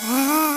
Ah.